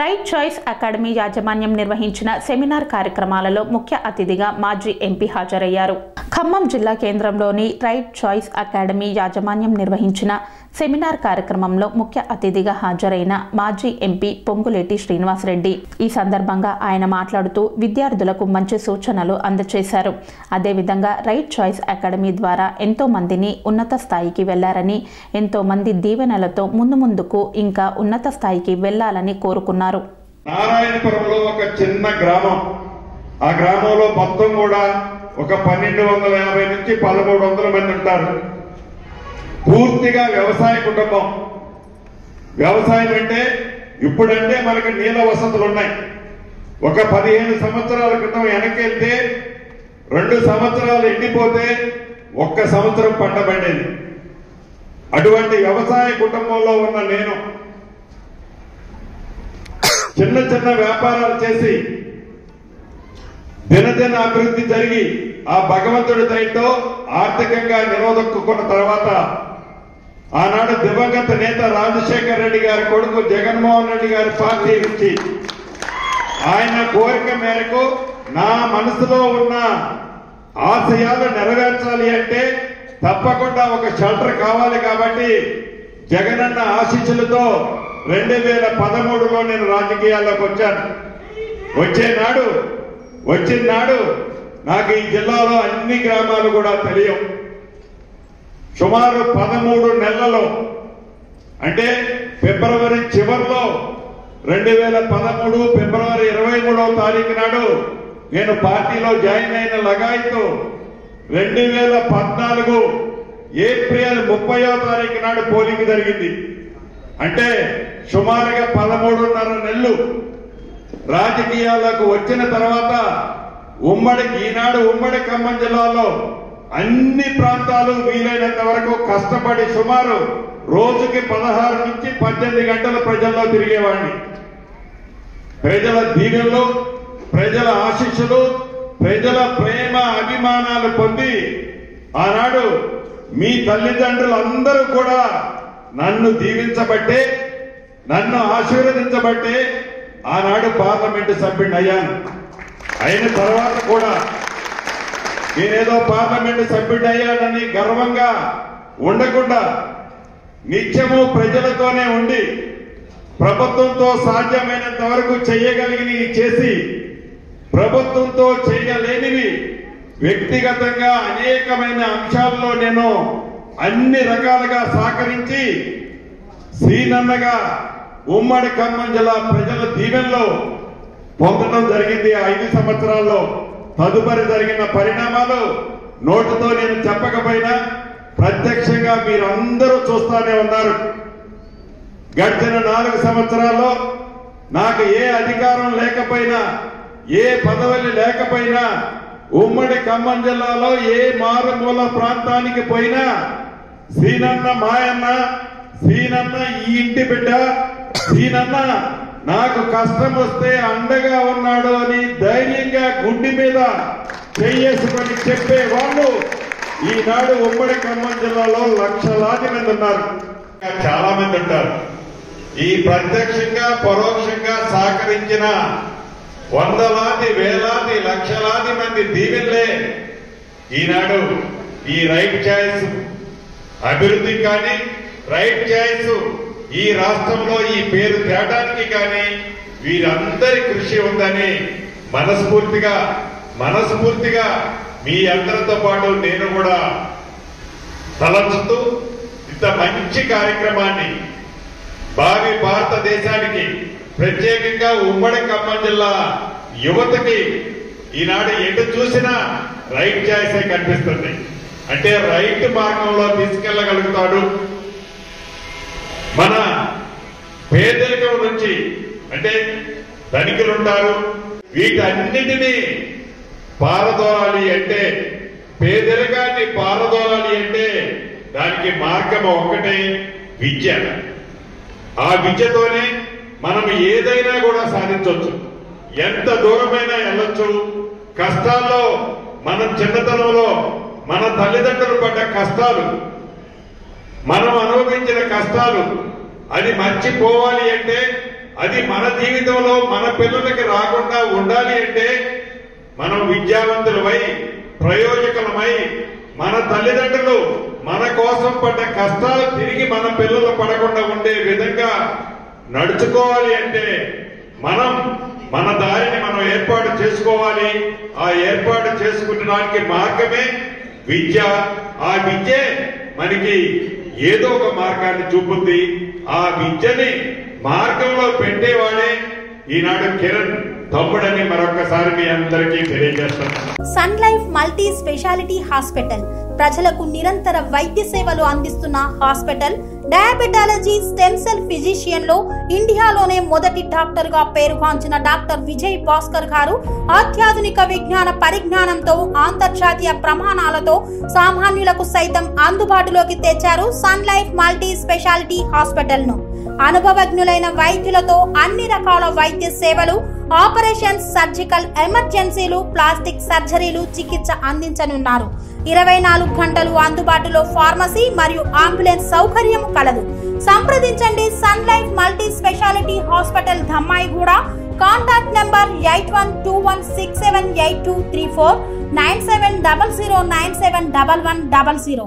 Right choice academy యాజమాన్యం నిర్వహించిన seminar కార్యక్రమాలలో ముఖ్య అతిథిగా మాజీ ఎంపీ హాజరయ్యారు. ఖమ్మం జిల్లా కేంద్రంలోని రైట్ చాయిస్ అకాడమీ యాజమాన్యం నిర్వహించిన సెమినార్ కార్యక్రమంలో ముఖ్య అతిథిగా హాజరైన మాజీ ఎంపీ పొంగులేటి శ్రీనివాసరెడ్డి. ఈ సందర్భంగా ఆయన మాట్లాడుతూ విద్యార్థులకు మంచి సూచనలు అందజేశారు అదేవిధంగా రైట్ చాయిస్ అకాడమీ ద్వారా ఎంతో మందిని ఉన్నత స్థాయికి వెళ్ళారని ఎంతో మంది దీవెనలతో ముందు ముందుకు ఇంకా ఉన్నత స్థాయికి వెళ్ళాలని కోరుకున్నారు. నారాయణపురంలో ఒక చిన్న గ్రామం. ఆ గ్రామంలో మొత్తం కూడా ఒక పన్నెండు వందల యాభై నుంచి పదమూడు వందల మంది ఉంటారు. పూర్తిగా వ్యవసాయ కుటుంబం. వ్యవసాయం అంటే ఇప్పుడంటే మనకి నీళ్ళ వసతులు ఉన్నాయి. ఒక పదిహేను సంవత్సరాల క్రితం వెనకెళ్తే రెండు సంవత్సరాలు ఎండిపోతే ఒక్క సంవత్సరం పంట పండేది. అటువంటి వ్యవసాయ కుటుంబంలో ఉన్న నేను చిన్న చిన్న వ్యాపారాలు చేసి దినదిన అభివృద్ధి జరిగి ఆ భగవంతుడి దయతో ఆర్థికంగా నిరోధక్కున్న తర్వాత ఆనాడు దివంగత నేత రాజశేఖర్ రెడ్డి గారి కొడుకు జగన్మోహన్ రెడ్డి గారి పార్టీ నుంచి ఆయన కోరిక మేరకు నా మనసులో ఉన్న ఆశయాలు నెరవేర్చాలి అంటే తప్పకుండా ఒక షెల్టర్ కావాలి కాబట్టి జగనన్న ఆశీస్సులతో రెండు వేల పదమూడులో నేను రాజకీయాల్లోకి వచ్చాను. వచ్చేనాడు వచ్చిన నాడు నాకు ఈ జిల్లాలో అన్ని గ్రామాలు కూడా తెలియవు. సుమారు పదమూడు నెలలు అంటే ఫిబ్రవరి చివరిలో రెండు వేల పదమూడు ఫిబ్రవరి ఇరవై మూడవ తారీఖు నాడు నేను పార్టీలో జాయిన్ అయిన లగాయితూ రెండు వేల పద్నాలుగు ఏప్రిల్ ముప్పయో తారీఖు నాడు పోలింగ్ జరిగింది. అంటే సుమారుగా పదమూడున్నర నెలలు రాజకీయాలకు వచ్చిన తర్వాత ఉమ్మడి ఈనాడు ఉమ్మడి ఖమ్మం జిల్లాలో అన్ని ప్రాంతాలు వీలైనంత వరకు కష్టపడి సుమారు రోజుకి పదహారు నుంచి పద్దెనిమిది గంటల ప్రజల్లో తిరిగేవాడిని. ప్రజల దీవెనలు ప్రజల ఆశీస్సులు ప్రజల ప్రేమ అభిమానాలు పొంది ఆనాడు మీ తల్లిదండ్రులు అందరూ కూడా నన్ను దీవించబట్టే నన్ను ఆశీర్వదించబట్టే ఆనాడు పార్లమెంటు సభ్యుడిని అయ్యాను. అయిన తర్వాత కూడా నేనేదో పార్లమెంటు సభ్యుడిని అయ్యానని గర్వంగా ఉండకుండా నిత్యము ప్రజలతోనే ఉండి ప్రభుత్వంతో సాధ్యమైనంత వరకు చేయగలిగినవి చేసి ప్రభుత్వంతో చేయలేనివి వ్యక్తిగతంగా అనేకమైన అంశాల్లో నేను అన్ని రకాలుగా సహకరించి శ్రీనన్నగా ఉమ్మడి ఖమ్మం జిల్లా ప్రజల దీవెనలో పొందడం జరిగింది ఐదు సంవత్సరాల్లో. తదుపరి జరిగిన పరిణామాలు నోటుతో నేను చెప్పకపోయినా ప్రత్యక్షంగా మీరందరూ చూస్తానే ఉన్నారు. గడిచిన నాలుగు సంవత్సరాల్లో నాకు ఏ అధికారం లేకపోయినా ఏ పదవులు లేకపోయినా ఉమ్మడి ఖమ్మం జిల్లాలో ఏ మారుమూల ప్రాంతానికి పోయినా శ్రీనన్న మాయన్న శ్రీనన్న ఈ ఇంటి బిడ్డ ఈయనన్న నాకు కష్టం వస్తే అండగా ఉన్నాడు అని ధైర్యంగా గుండి మీద చెయ్యేసుకొని చెప్పే వాళ్ళు ఈనాడు ఉమ్మడి ఖమ్మం జిల్లాలో లక్షలాది మంది ఉన్నారు. చాలా మంది ఉంటారు. ఈ ప్రత్యక్షంగా పరోక్షంగా సహకరించిన వందలాది వేలాది లక్షలాది మంది దీవెనలే ఈనాడు ఈ రైట్ చాయిస్ అభివృద్ధి కానీ రైట్ ఛాయిస్ ఈ రాష్ట్రంలో ఈ పేరు తేడానికి కానీ వీరందరి కృషి ఉందని మనస్ఫూర్తిగా మనస్ఫూర్తిగా మీ అందరితో పాటు నేను కూడా తలంచుతూ ఇంత మంచి కార్యక్రమాన్ని భావి భారతదేశానికి ప్రత్యేకంగా ఉమ్మడి ఖమ్మం జిల్లా యువతకి ఈనాడు ఎటు చూసినా రైట్ ఛాయిసే కనిపిస్తుంది. అంటే రైట్ మార్గంలో తీసుకెళ్ళగలుగుతాడు మన పేదరికం నుంచి అంటే ధనికులు ఉంటారు వీటన్నిటినీ పారదోలాలి అంటే పేదరికాన్ని పారదోలాలి అంటే దానికి మార్గం ఒక్కటే విద్య ఆ విద్యతోనే మనం ఏదైనా కూడా సాధించవచ్చు ఎంత దూరమైనా వెళ్ళొచ్చు. కష్టాల్లో మనం చిన్నతనంలో మన తల్లిదండ్రులు పడ్డ కష్టాలు మనం అనుభవించిన కష్టాలు అది మర్చిపోవాలి అంటే అది మన జీవితంలో మన పిల్లలకి రాకుండా ఉండాలి అంటే మనం విద్యావంతులమై ప్రయోజకులమై మన తల్లిదండ్రులు మన కోసం పడ్డ కష్టాలు తిరిగి మన పిల్లలు పడకుండా ఉండే విధంగా నడుచుకోవాలి అంటే మనం మన దారిని మనం ఏర్పాటు చేసుకోవాలి. ఆ ఏర్పాటు చేసుకునడానికి మార్గమే విద్య. ఆ విద్యే మనకి ఏదో ఒక మార్గాన్ని చూపుద్ది. ఆ విద్యని మార్గంలో పెట్టేవాడే ఈనాడు కిరణ్ తమ్ముడని మరొకసారి మీ అందరికీ తెలియజేస్తాను. Sun Life multi speciality hospital ప్రజలకు నిరంతర వైద్య సేవలు అందిస్తున్న హాస్పిటల్ డయాబెటాలజీ స్టెమ్ సెల్ ఫిజిషియన్లో ఇండియాలోనే మొదటి డాక్టర్గా పేరుగాంచిన డాక్టర్ విజయ్ భాస్కర్ గారు అత్యాధునిక విజ్ఞాన పరిజ్ఞానంతో అంతర్జాతీయ ప్రమాణాలతో సామాన్యులకు సైతం అందుబాటులోకి తెచ్చారు సన్ లైఫ్ మల్టీ స్పెషాలిటీ హాస్పిటల్ను అనుభవజ్ఞులైన వైద్యులతో అన్ని రకాల వైద్య సేవలు ఆపరేషన్స్ సర్జికల్ ఎమర్జెన్సీలు ప్లాస్టిక్ సర్జరీలు చికిత్స అందించనున్నారు. ఇరవై నాలుగు గంటలు అందుబాటులో ఫార్మసీ మరియు అంబులెన్స్ సౌకర్యం కలదు. సంప్రదించండి Sun Life multi speciality hospital Dammaiguda. Contact number eight one two one six seven eight two three four nine seven double zero nine seven double one double zero.